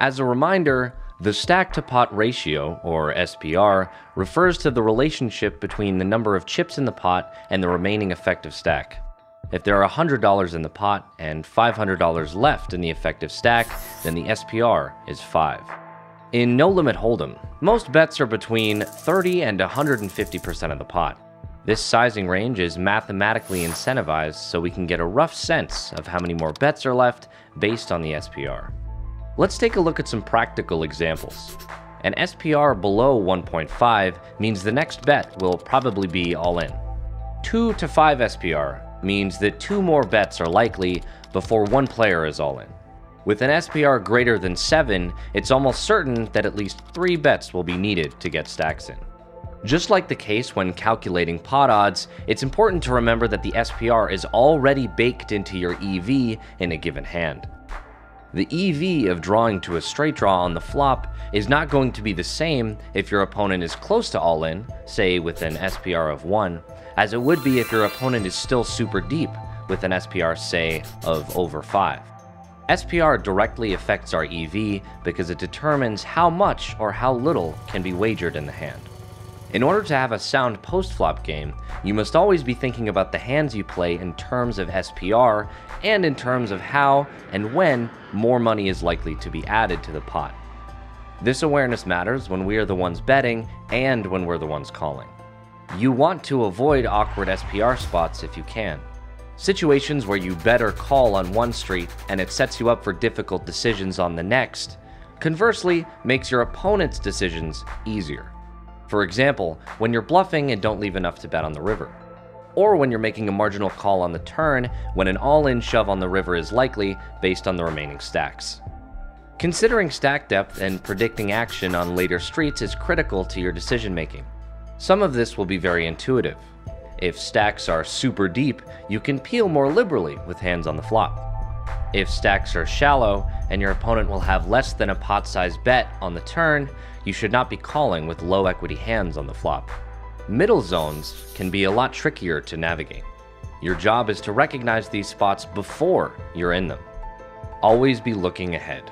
As a reminder, the stack to pot ratio, or SPR, refers to the relationship between the number of chips in the pot and the remaining effective stack. If there are $100 in the pot and $500 left in the effective stack, then the SPR is 5. In No Limit Hold'em, most bets are between 30 and 150% of the pot. This sizing range is mathematically incentivized so we can get a rough sense of how many more bets are left based on the SPR. Let's take a look at some practical examples. An SPR below 1.5 means the next bet will probably be all in. 2 to 5 SPR means that two more bets are likely before one player is all in. With an SPR greater than 7, it's almost certain that at least 3 bets will be needed to get stacks in. Just like the case when calculating pot odds, it's important to remember that the SPR is already baked into your EV in a given hand. The EV of drawing to a straight draw on the flop is not going to be the same if your opponent is close to all in, say with an SPR of 1, as it would be if your opponent is still super deep with an SPR, say, of over 5. SPR directly affects our EV because it determines how much or how little can be wagered in the hand. In order to have a sound post-flop game, you must always be thinking about the hands you play in terms of SPR and in terms of how and when more money is likely to be added to the pot. This awareness matters when we are the ones betting and when we're the ones calling. You want to avoid awkward SPR spots if you can. Situations where you better call on one street and it sets you up for difficult decisions on the next, conversely, makes your opponent's decisions easier. For example, when you're bluffing and don't leave enough to bet on the river. Or when you're making a marginal call on the turn when an all-in shove on the river is likely based on the remaining stacks. Considering stack depth and predicting action on later streets is critical to your decision making. Some of this will be very intuitive, if stacks are super deep, you can peel more liberally with hands on the flop. If stacks are shallow and your opponent will have less than a pot sized bet on the turn, you should not be calling with low equity hands on the flop. Middle zones can be a lot trickier to navigate. Your job is to recognize these spots before you're in them. Always be looking ahead.